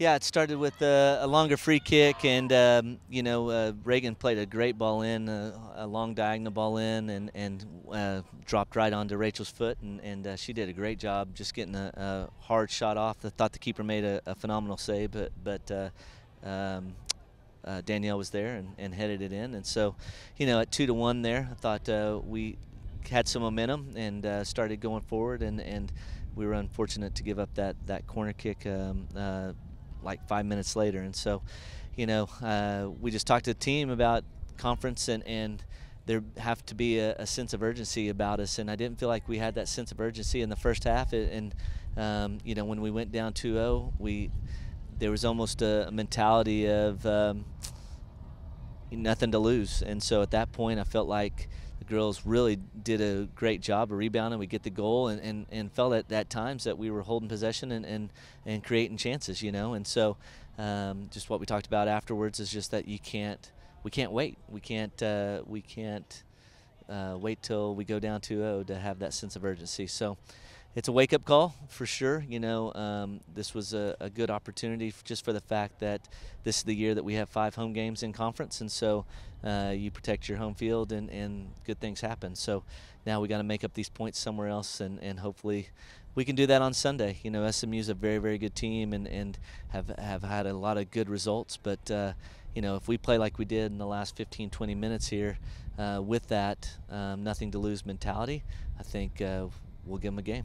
Yeah, it started with a, a longer free kick, and um, you know uh, Reagan played a great ball in, uh, a long diagonal ball in, and and uh, dropped right onto Rachel's foot, and, and uh, she did a great job just getting a, a hard shot off. I thought the keeper made a, a phenomenal save, but but. Uh, um, uh, Danielle was there and, and, headed it in, and so, you know, at two to one there, I thought we had some momentum and started going forward, and, and we were unfortunate to give up that that corner kick um, like five minutes later. And so, you know, uh, we just talked to the team about conference and, and there have to be a, a, sense of urgency about us. And I didn't feel like we had that sense of urgency in the first half. And, um, you know, when we went down 2-0, we there was almost a, a mentality of um, nothing to lose. And so at that point, I felt like the girls really did a great job of rebounding. We get the goal and, and, and felt at, at times that we were holding possession and, and, and creating chances, you know. And so um, just what we talked about afterwards is just that you can't we can't wait. We can't uh, we can't uh, wait till we go down 2-0 to have that sense of urgency. So it's a wake up call for sure. You know, um, this was a, a, good opportunity just for the fact that this is the year that we have five home games in conference, and so uh, you protect your home field and, and good things happen. So now we got to make up these points somewhere else, and, and hopefully we can do that on Sunday. You know, SMU is a very very good team and, and have have had a lot of good results, but. Uh, you know, if we play like we did in the last 15, 20 minutes here, uh, with that um, nothing to lose mentality, I think uh, we'll give them a game.